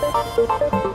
Gracias.